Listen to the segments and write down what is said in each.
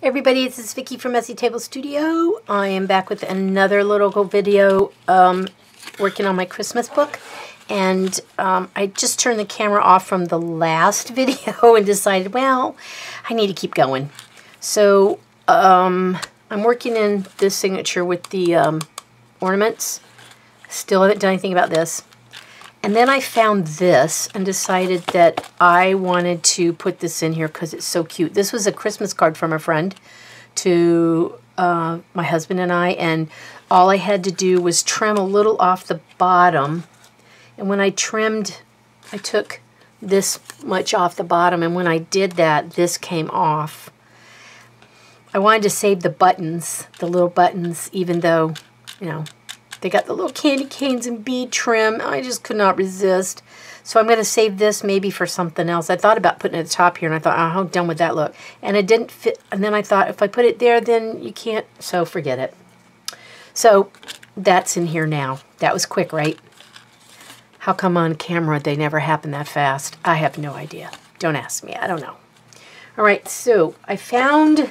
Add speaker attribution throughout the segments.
Speaker 1: everybody, this is Vicki from Messy Table Studio. I am back with another little video um, working on my Christmas book. And um, I just turned the camera off from the last video and decided, well, I need to keep going. So um, I'm working in this signature with the um, ornaments. Still haven't done anything about this. And then I found this and decided that I wanted to put this in here because it's so cute. This was a Christmas card from a friend to uh, my husband and I, and all I had to do was trim a little off the bottom. And when I trimmed, I took this much off the bottom, and when I did that, this came off. I wanted to save the buttons, the little buttons, even though, you know, they got the little candy canes and bead trim. I just could not resist. So I'm going to save this maybe for something else. I thought about putting it at the top here, and I thought, oh, how done would that look? And it didn't fit. And then I thought, if I put it there, then you can't. So forget it. So that's in here now. That was quick, right? How come on camera they never happen that fast? I have no idea. Don't ask me. I don't know. All right, so I found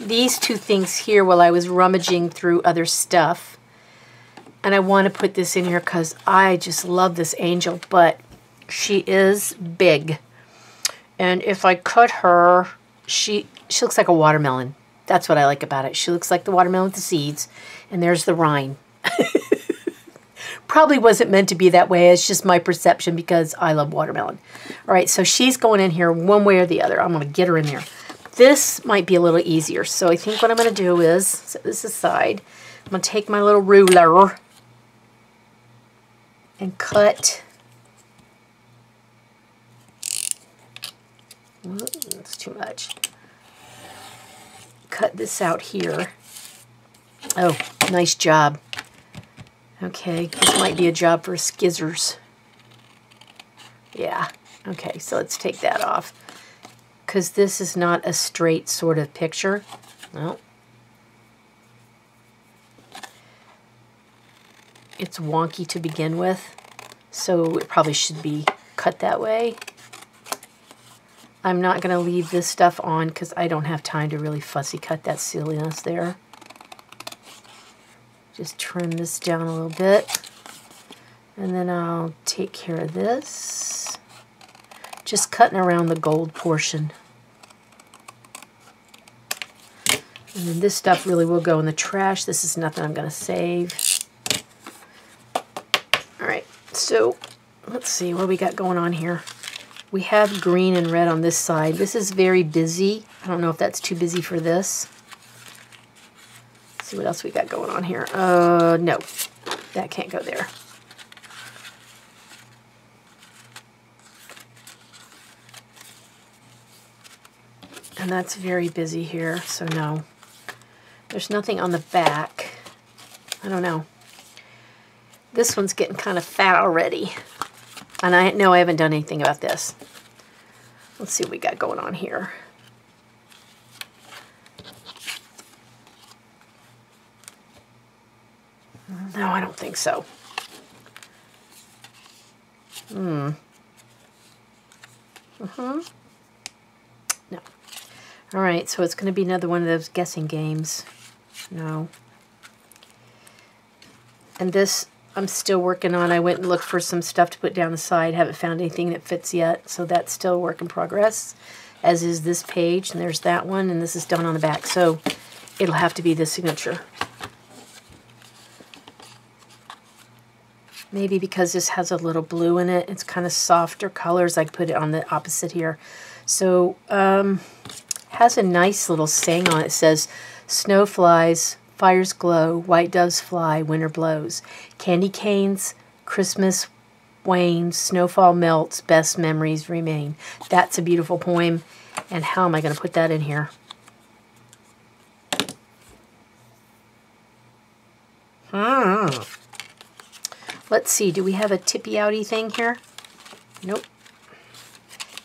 Speaker 1: these two things here while I was rummaging through other stuff. And I want to put this in here because I just love this angel, but she is big. And if I cut her, she, she looks like a watermelon. That's what I like about it. She looks like the watermelon with the seeds. And there's the rind. Probably wasn't meant to be that way. It's just my perception because I love watermelon. All right, so she's going in here one way or the other. I'm going to get her in there. This might be a little easier. So I think what I'm going to do is set this aside. I'm going to take my little ruler and cut. that's too much. Cut this out here. Oh, nice job. Okay, this might be a job for skizzers. Yeah, okay, so let's take that off. Because this is not a straight sort of picture. No, it's wonky to begin with, so it probably should be cut that way. I'm not going to leave this stuff on because I don't have time to really fussy cut that silliness there. Just trim this down a little bit. And then I'll take care of this. Just cutting around the gold portion. And then this stuff really will go in the trash. This is nothing I'm going to save. So let's see what we got going on here. We have green and red on this side. This is very busy. I don't know if that's too busy for this. Let's see what else we got going on here. Uh, no, that can't go there. And that's very busy here, so no. There's nothing on the back. I don't know. This one's getting kind of fat already. And I know I haven't done anything about this. Let's see what we got going on here. No, I don't think so. Hmm. Mm-hmm. No. All right, so it's going to be another one of those guessing games. No. And this I'm still working on. I went and looked for some stuff to put down the side. Haven't found anything that fits yet, so that's still work in progress, as is this page. And there's that one, and this is done on the back. So it'll have to be the signature. Maybe because this has a little blue in it, it's kind of softer colors. I put it on the opposite here. So um, has a nice little saying on it. It says, snow flies, Fires glow, white doves fly, winter blows. Candy canes, Christmas wanes, snowfall melts, best memories remain. That's a beautiful poem. And how am I going to put that in here? Hmm. Let's see, do we have a tippy-outy thing here? Nope.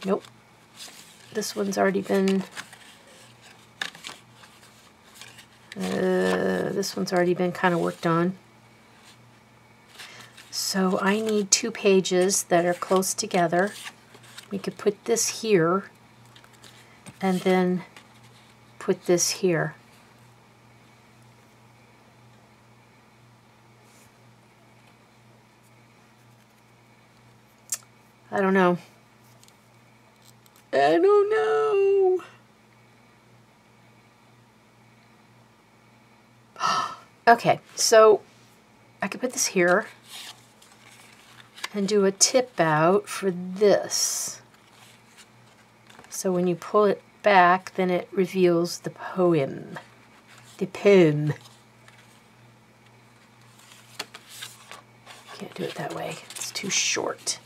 Speaker 1: Nope. This one's already been uh, this one's already been kind of worked on. So I need two pages that are close together. We could put this here and then put this here. I don't know. I don't know. Okay, so I could put this here and do a tip out for this. So when you pull it back, then it reveals the poem. The poem. Can't do it that way. It's too short.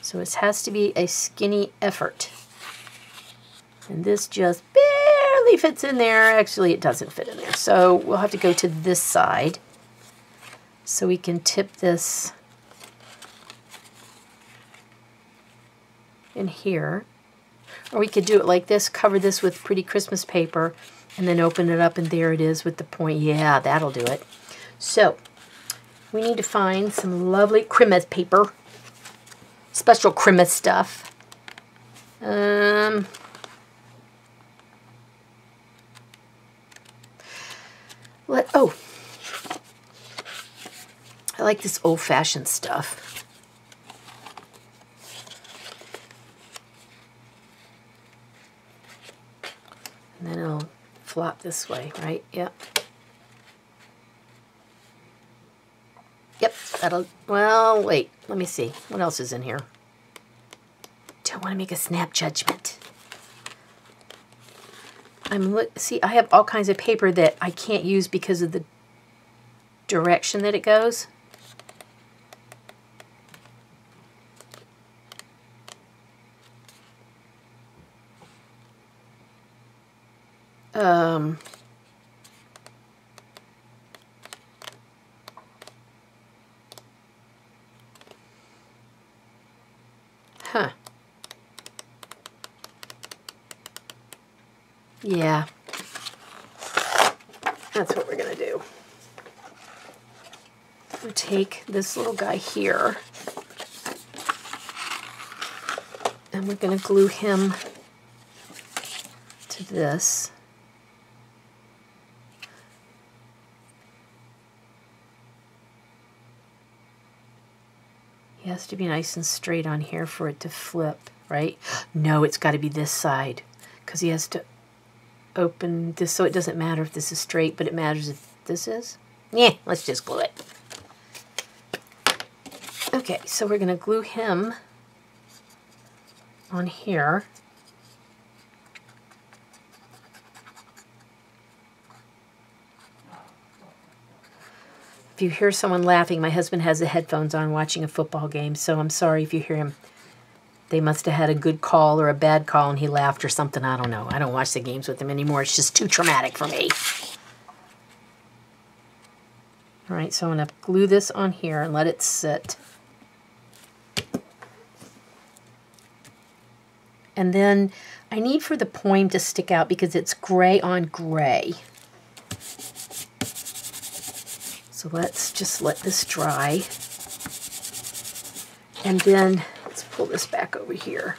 Speaker 1: So it has to be a skinny effort. And this just barely fits in there. Actually, it doesn't fit in there. So we'll have to go to this side. So we can tip this in here. Or we could do it like this, cover this with pretty Christmas paper, and then open it up, and there it is with the point. Yeah, that'll do it. So, we need to find some lovely Christmas paper. Special Christmas stuff. Um, let, oh, I like this old-fashioned stuff. And then it'll flop this way, right? Yep. Yep, that'll, well, wait, let me see. What else is in here? Don't want to make a snap judgment. I'm look, see, I have all kinds of paper that I can't use because of the direction that it goes. Um, huh. Yeah. That's what we're going to do. We'll take this little guy here and we're going to glue him to this. He has to be nice and straight on here for it to flip, right? No, it's got to be this side because he has to open this so it doesn't matter if this is straight, but it matters if this is. Yeah, let's just glue it. Okay, so we're going to glue him on here. If you hear someone laughing, my husband has the headphones on watching a football game, so I'm sorry if you hear him. They must have had a good call or a bad call and he laughed or something. I don't know. I don't watch the games with him anymore. It's just too traumatic for me. All right, so I'm going to glue this on here and let it sit. And then I need for the poem to stick out because it's gray on gray. So let's just let this dry. And then let's pull this back over here.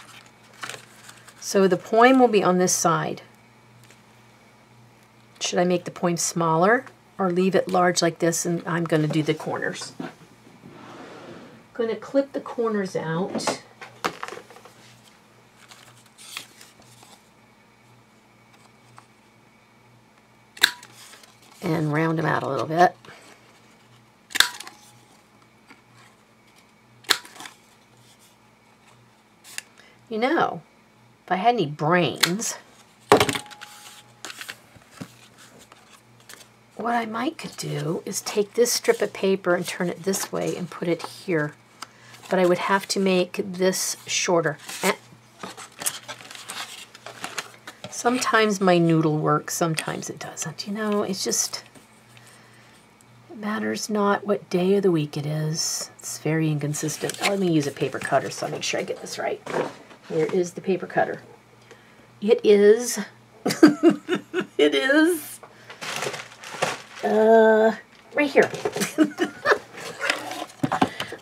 Speaker 1: So the poem will be on this side. Should I make the poem smaller or leave it large like this and I'm going to do the corners. I'm going to clip the corners out. And round them out a little bit. You know, if I had any brains, what I might could do is take this strip of paper and turn it this way and put it here. But I would have to make this shorter. Sometimes my noodle works, sometimes it doesn't. You know, it's just, it matters not what day of the week it is. It's very inconsistent. Let me use a paper cutter so I'll make sure I get this right. Here is the paper cutter. It is, it is, uh, right here.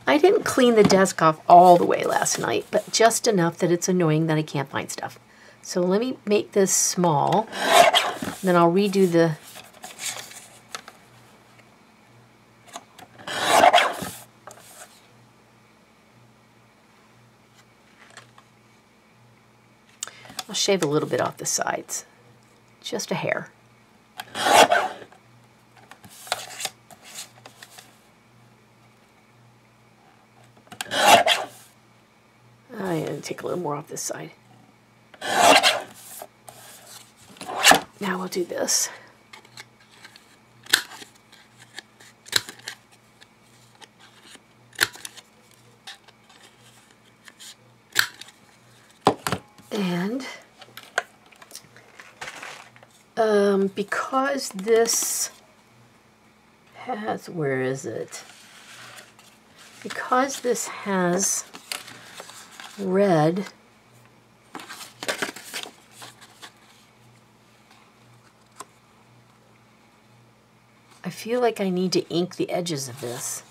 Speaker 1: I didn't clean the desk off all the way last night, but just enough that it's annoying that I can't find stuff. So let me make this small. then I'll redo the I'll shave a little bit off the sides, just a hair. I'm going to take a little more off this side. Now we'll do this. And um, because this has, where is it? Because this has red, I feel like I need to ink the edges of this.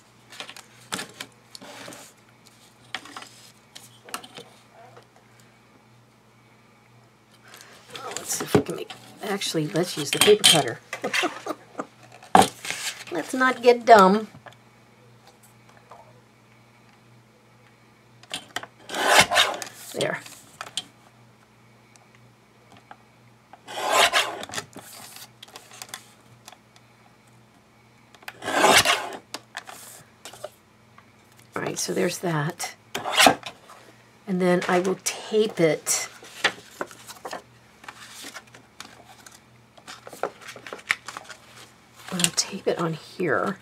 Speaker 1: Oh, let's see if we can make, actually, let's use the paper cutter. let's not get dumb. There. All right, so there's that. And then I will tape it. I'll tape it on here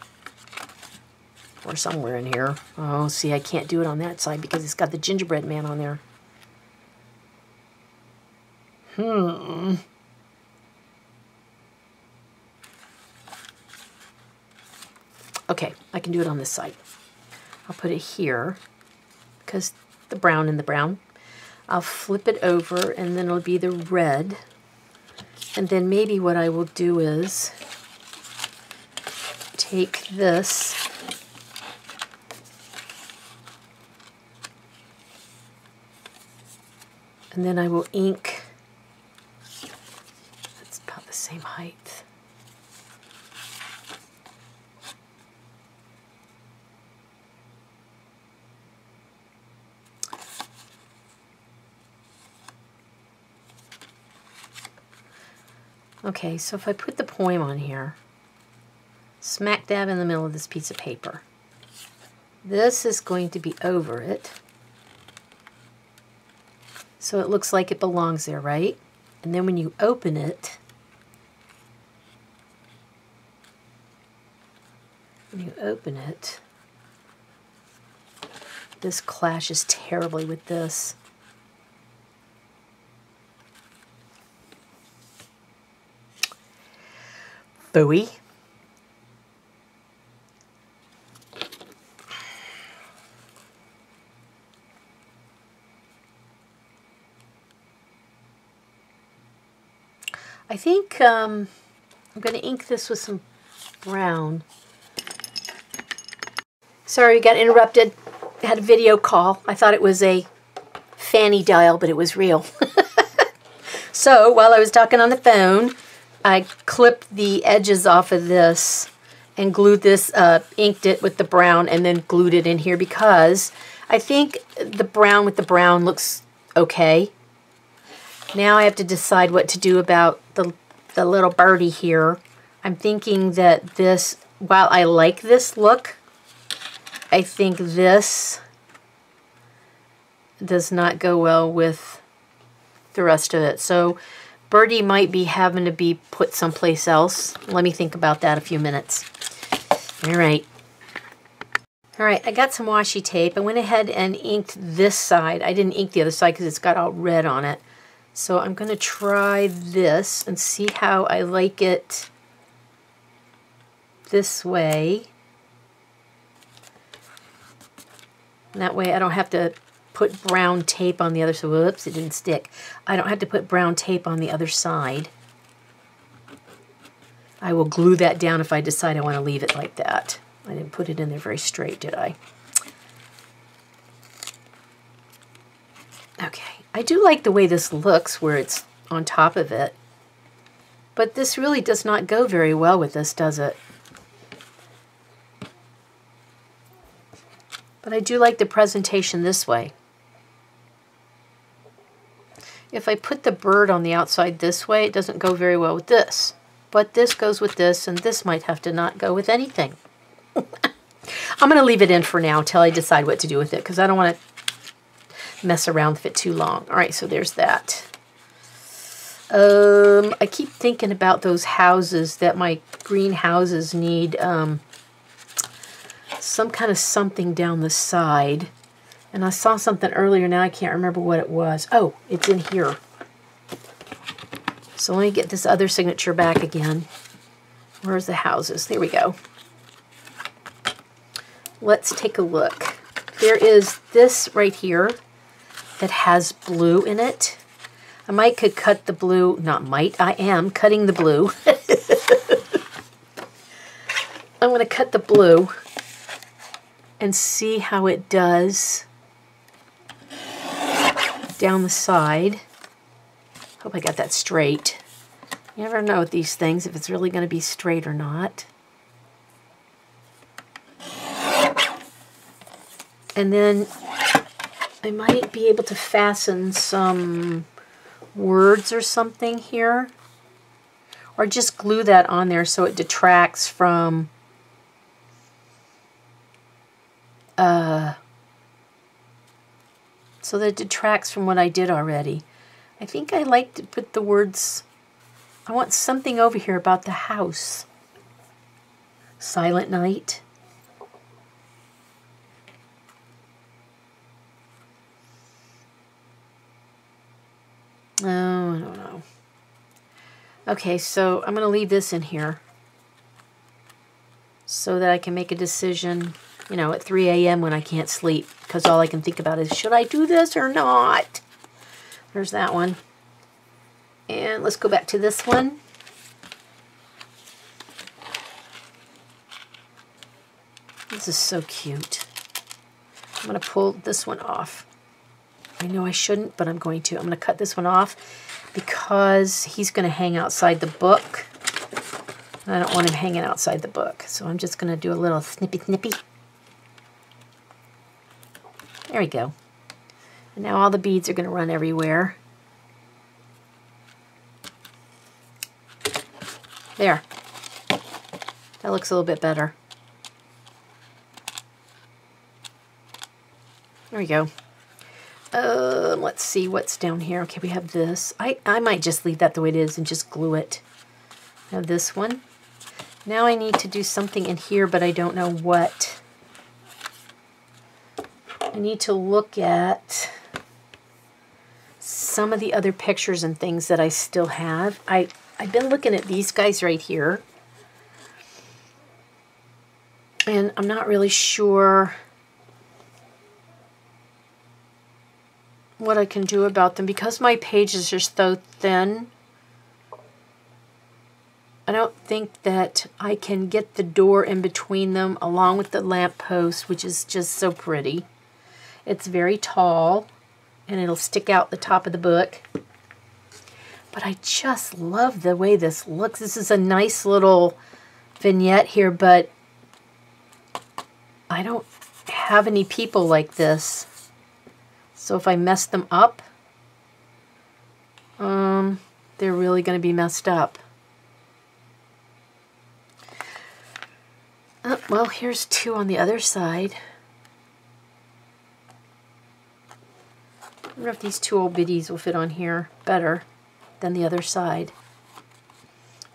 Speaker 1: or somewhere in here. Oh, see, I can't do it on that side because it's got the gingerbread man on there. Hmm. Okay, I can do it on this side. I'll put it here because the brown and the brown. I'll flip it over and then it'll be the red. And then maybe what I will do is take this and then I will ink it's about the same height Okay, so if I put the poem on here, smack dab in the middle of this piece of paper, this is going to be over it. So it looks like it belongs there, right? And then when you open it, when you open it, this clashes terribly with this. Bowie. I think um, I'm going to ink this with some brown. Sorry, got interrupted. I had a video call. I thought it was a fanny dial, but it was real. so while I was talking on the phone, I clipped the edges off of this and glued this, uh, inked it with the brown and then glued it in here because I think the brown with the brown looks okay. Now I have to decide what to do about the, the little birdie here. I'm thinking that this, while I like this look, I think this does not go well with the rest of it. So Birdie might be having to be put someplace else. Let me think about that a few minutes. All right. All right, I got some washi tape. I went ahead and inked this side. I didn't ink the other side because it's got all red on it. So I'm going to try this and see how I like it this way. That way I don't have to put brown tape on the other side. Whoops, it didn't stick. I don't have to put brown tape on the other side. I will glue that down if I decide I want to leave it like that. I didn't put it in there very straight, did I? Okay. I do like the way this looks where it's on top of it. But this really does not go very well with this, does it? But I do like the presentation this way. If I put the bird on the outside this way, it doesn't go very well with this. But this goes with this, and this might have to not go with anything. I'm going to leave it in for now until I decide what to do with it, because I don't want to mess around with it too long. All right, so there's that. Um, I keep thinking about those houses that my greenhouses need um, some kind of something down the side. And I saw something earlier, now I can't remember what it was. Oh, it's in here. So let me get this other signature back again. Where's the houses? There we go. Let's take a look. There is this right here that has blue in it. I might could cut the blue, not might, I am cutting the blue. I'm going to cut the blue and see how it does down the side. Hope I got that straight. You never know with these things if it's really going to be straight or not. And then I might be able to fasten some words or something here. Or just glue that on there so it detracts from so that it detracts from what I did already. I think I like to put the words, I want something over here about the house. Silent Night. Oh, I don't know. Okay, so I'm going to leave this in here so that I can make a decision, you know, at 3 a.m. when I can't sleep because all I can think about is, should I do this or not? There's that one. And let's go back to this one. This is so cute. I'm going to pull this one off. I know I shouldn't, but I'm going to. I'm going to cut this one off because he's going to hang outside the book. I don't want him hanging outside the book. So I'm just going to do a little snippy snippy. There we go. And now all the beads are going to run everywhere. There. That looks a little bit better. There we go. Um, let's see what's down here. Okay, we have this. I, I might just leave that the way it is and just glue it. Now this one. Now I need to do something in here, but I don't know what. I need to look at some of the other pictures and things that I still have. I, I've been looking at these guys right here. And I'm not really sure what I can do about them. Because my pages are so thin, I don't think that I can get the door in between them along with the lamp post, which is just so pretty. It's very tall, and it'll stick out the top of the book. But I just love the way this looks. This is a nice little vignette here, but I don't have any people like this. So if I mess them up, um, they're really going to be messed up. Oh, well, here's two on the other side. I wonder if these two old biddies will fit on here better than the other side.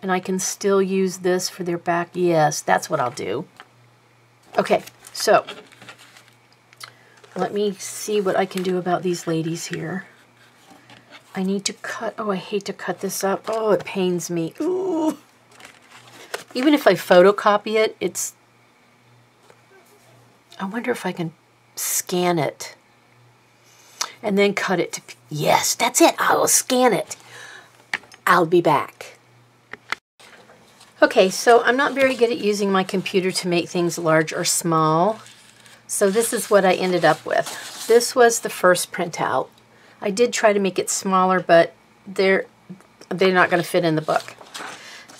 Speaker 1: And I can still use this for their back. Yes, that's what I'll do. Okay, so let me see what I can do about these ladies here. I need to cut, oh, I hate to cut this up. Oh, it pains me. Ooh. Even if I photocopy it, it's, I wonder if I can scan it and then cut it to, yes, that's it. I will scan it. I'll be back. Okay, so I'm not very good at using my computer to make things large or small. So this is what I ended up with. This was the first printout. I did try to make it smaller, but they're they're not going to fit in the book.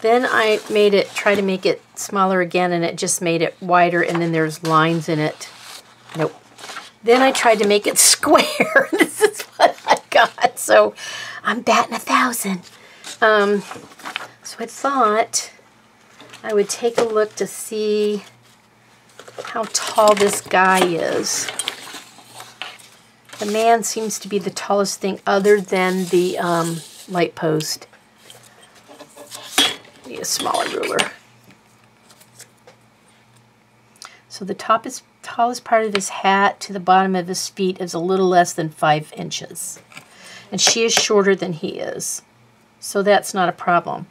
Speaker 1: Then I made it, try to make it smaller again, and it just made it wider, and then there's lines in it. Nope. Then I tried to make it square. this is what I got. So I'm batting a thousand. Um, so I thought I would take a look to see how tall this guy is. The man seems to be the tallest thing other than the um, light post. Need a smaller ruler. So the top is tallest part of his hat to the bottom of his feet is a little less than five inches. And she is shorter than he is. So that's not a problem.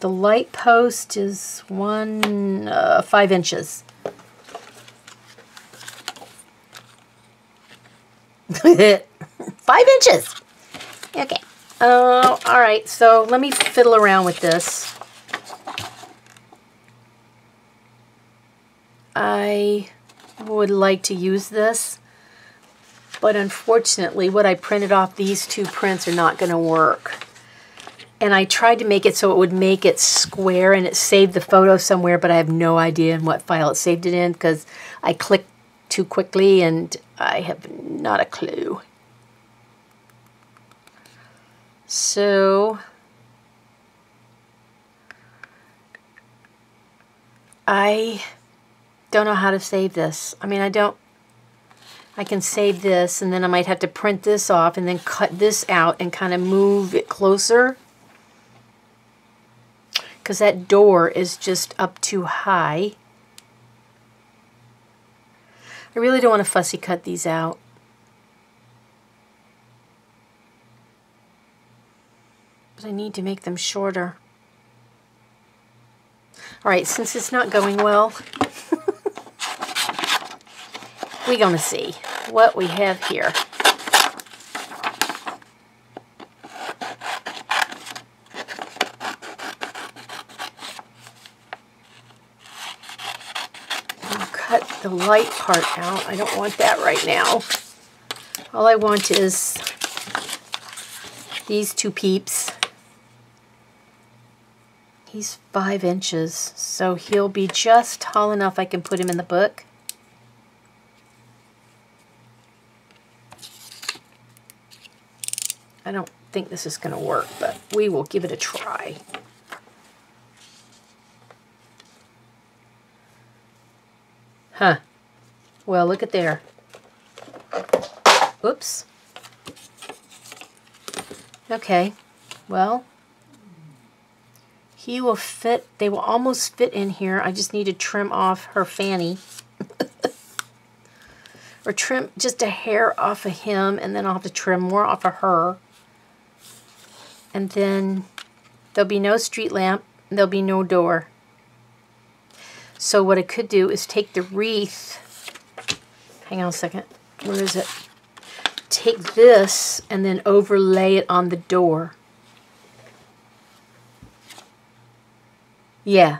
Speaker 1: The light post is one, uh, five inches. five inches. Okay. Uh, all right, so let me fiddle around with this. I would like to use this, but unfortunately what I printed off these two prints are not going to work. And I tried to make it so it would make it square and it saved the photo somewhere, but I have no idea in what file it saved it in because I clicked too quickly and I have not a clue. So I don't know how to save this. I mean, I don't, I can save this and then I might have to print this off and then cut this out and kind of move it closer. Because that door is just up too high. I really don't want to fussy cut these out. But I need to make them shorter. Alright, since it's not going well, we're going to see what we have here. Cut the light part out. I don't want that right now. All I want is these two peeps. He's five inches, so he'll be just tall enough I can put him in the book. I don't think this is going to work, but we will give it a try. Huh. Well, look at there. Oops. Okay. Well, he will fit, they will almost fit in here. I just need to trim off her fanny. or trim just a hair off of him, and then I'll have to trim more off of her. And then there'll be no street lamp, there'll be no door. So what I could do is take the wreath, hang on a second, where is it? Take this and then overlay it on the door. Yeah.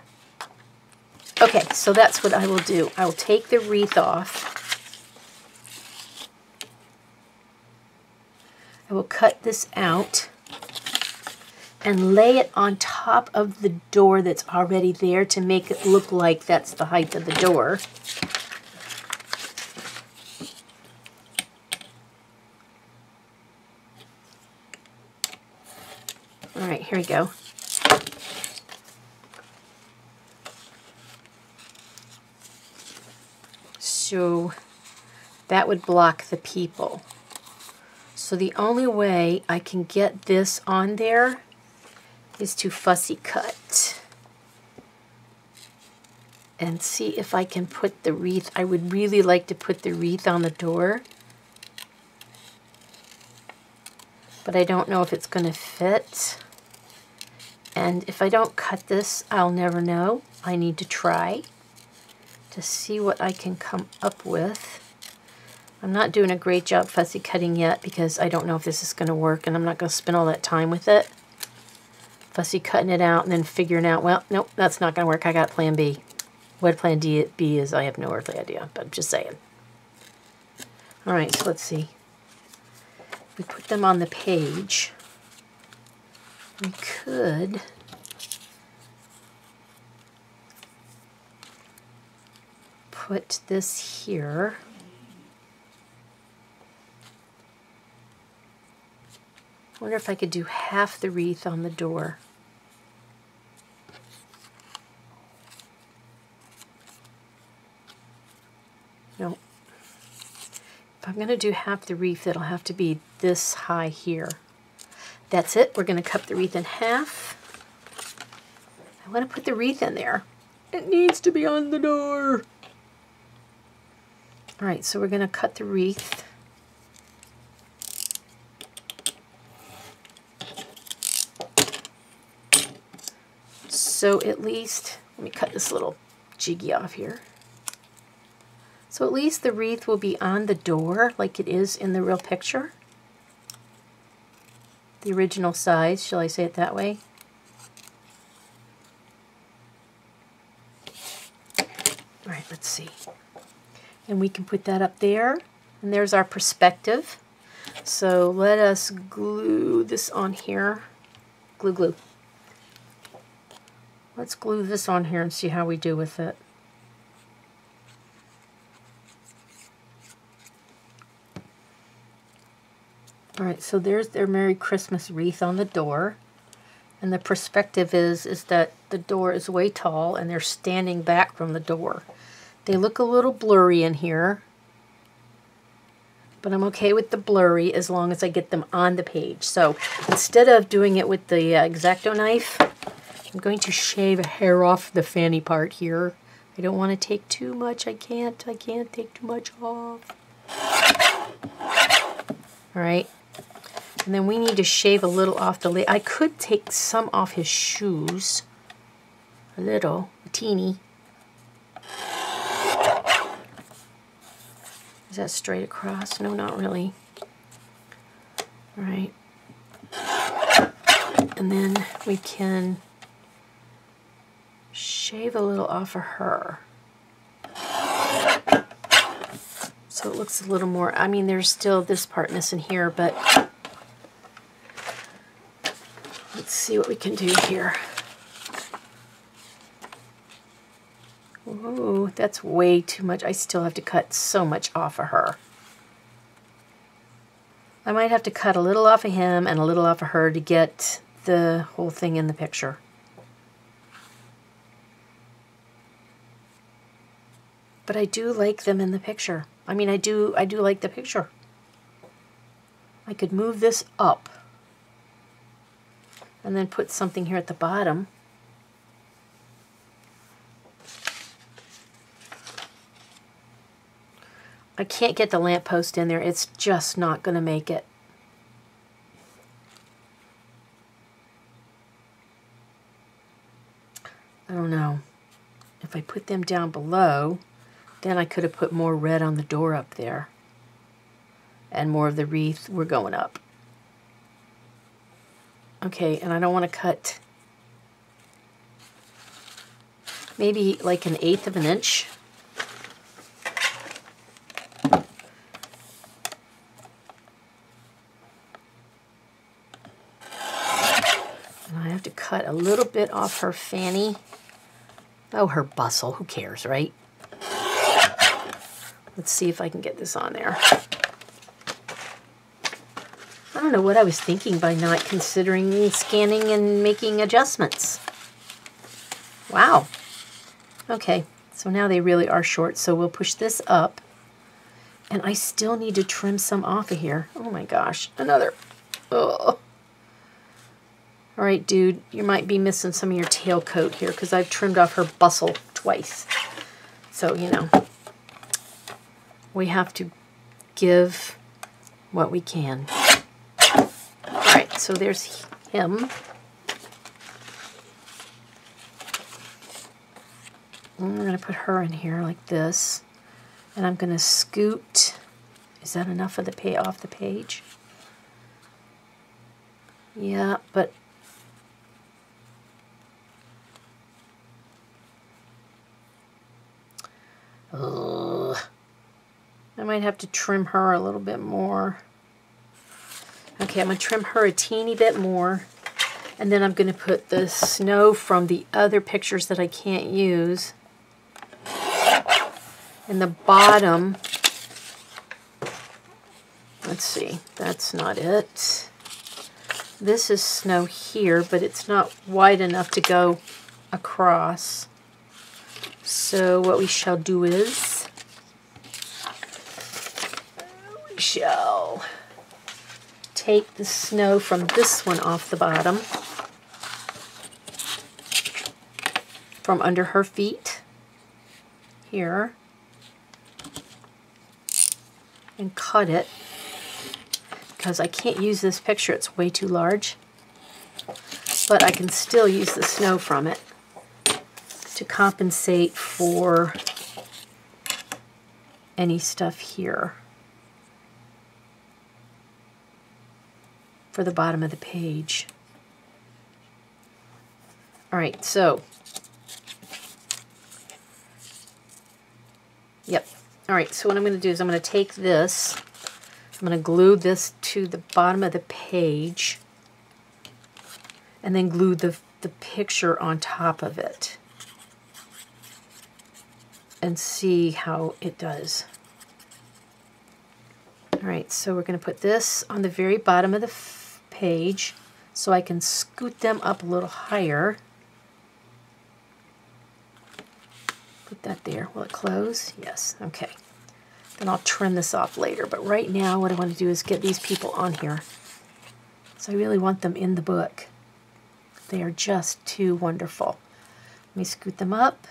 Speaker 1: Okay, so that's what I will do. I will take the wreath off. I will cut this out and lay it on top of the door that's already there to make it look like that's the height of the door. All right, here we go. So that would block the people. So the only way I can get this on there is to fussy cut. And see if I can put the wreath. I would really like to put the wreath on the door. But I don't know if it's going to fit. And if I don't cut this, I'll never know. I need to try to see what I can come up with. I'm not doing a great job fussy cutting yet because I don't know if this is going to work and I'm not going to spend all that time with it fussy cutting it out and then figuring out, well, nope, that's not going to work. I got plan B. What plan D, B is, I have no earthly idea, but I'm just saying. All right, so let's see. We put them on the page. We could... put this here. Wonder if I could do half the wreath on the door. No. If I'm going to do half the wreath, it'll have to be this high here. That's it. We're going to cut the wreath in half. I want to put the wreath in there. It needs to be on the door. All right, so we're going to cut the wreath. So at least, let me cut this little jiggy off here. So at least the wreath will be on the door like it is in the real picture. The original size, shall I say it that way? All right, let's see. And we can put that up there. And there's our perspective. So let us glue this on here. Glue, glue. Let's glue this on here and see how we do with it. All right, so there's their Merry Christmas wreath on the door. And the perspective is, is that the door is way tall and they're standing back from the door. They look a little blurry in here, but I'm okay with the blurry as long as I get them on the page. So instead of doing it with the uh, X-Acto knife, I'm going to shave a hair off the fanny part here. I don't want to take too much. I can't. I can't take too much off. All right. And then we need to shave a little off the leg. I could take some off his shoes. A little. A teeny. Is that straight across? No, not really. All right. And then we can shave a little off of her. So it looks a little more, I mean, there's still this part missing here, but let's see what we can do here. Ooh, that's way too much. I still have to cut so much off of her. I might have to cut a little off of him and a little off of her to get the whole thing in the picture. But I do like them in the picture. I mean, I do, I do like the picture. I could move this up and then put something here at the bottom. I can't get the lamppost in there. It's just not going to make it. I don't know. If I put them down below, then I could have put more red on the door up there. And more of the wreath were going up. Okay, and I don't want to cut maybe like an eighth of an inch. And I have to cut a little bit off her fanny. Oh, her bustle, who cares, right? Let's see if I can get this on there. I don't know what I was thinking by not considering scanning and making adjustments. Wow. Okay, so now they really are short, so we'll push this up. And I still need to trim some off of here. Oh my gosh, another. Ugh. All right, dude, you might be missing some of your tail coat here because I've trimmed off her bustle twice. So, you know, we have to give what we can. All right, so there's him. We're going to put her in here like this. And I'm going to scoot. Is that enough of the pay off the page? Yeah, but Ugh. I might have to trim her a little bit more. Okay, I'm going to trim her a teeny bit more. And then I'm going to put the snow from the other pictures that I can't use in the bottom, let's see, that's not it. This is snow here, but it's not wide enough to go across. So what we shall do is, we shall take the snow from this one off the bottom, from under her feet, here, and cut it. Because I can't use this picture, it's way too large. But I can still use the snow from it to compensate for any stuff here for the bottom of the page. All right, so, yep. All right, so what I'm going to do is I'm going to take this, I'm going to glue this to the bottom of the page, and then glue the, the picture on top of it and see how it does. All right, so we're going to put this on the very bottom of the page so I can scoot them up a little higher. Put that there. Will it close? Yes. Okay. Then I'll trim this off later. But right now what I want to do is get these people on here. So I really want them in the book. They are just too wonderful. Let me scoot them up.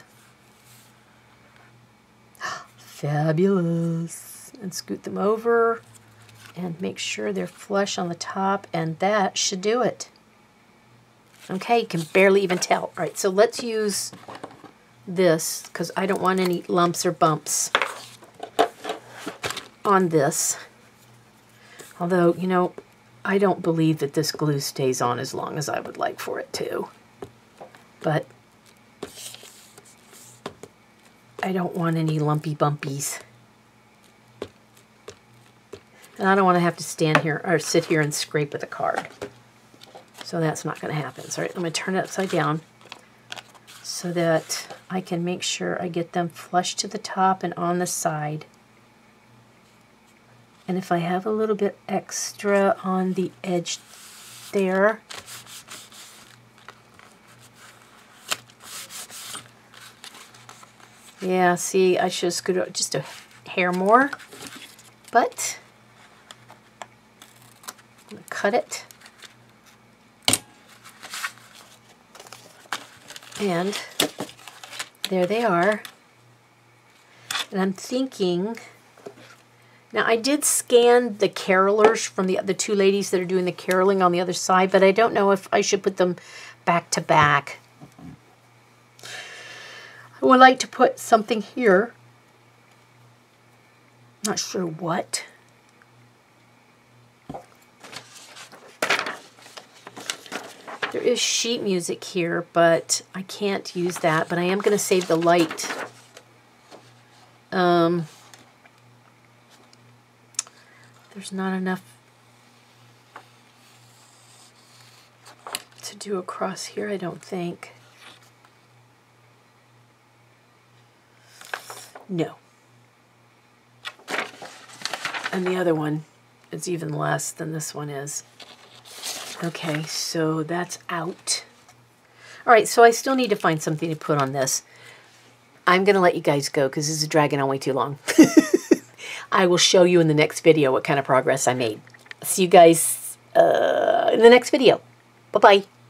Speaker 1: Fabulous. And scoot them over and make sure they're flush on the top and that should do it. Okay, you can barely even tell. All right, so let's use this because I don't want any lumps or bumps on this. Although, you know, I don't believe that this glue stays on as long as I would like for it to. But I don't want any lumpy bumpies. And I don't want to have to stand here or sit here and scrape with a card. So that's not going to happen. So I'm going to turn it upside down so that I can make sure I get them flush to the top and on the side. And if I have a little bit extra on the edge there, Yeah, see, I should have scooted just a hair more, but I'm going to cut it. And there they are. And I'm thinking, now I did scan the carolers from the, the two ladies that are doing the caroling on the other side, but I don't know if I should put them back to back. I would like to put something here. Not sure what. There is sheet music here, but I can't use that. But I am going to save the light. Um, there's not enough to do across here, I don't think. No. And the other one is even less than this one is. Okay, so that's out. All right, so I still need to find something to put on this. I'm going to let you guys go because this is dragging on way too long. I will show you in the next video what kind of progress I made. See you guys uh, in the next video. Bye-bye.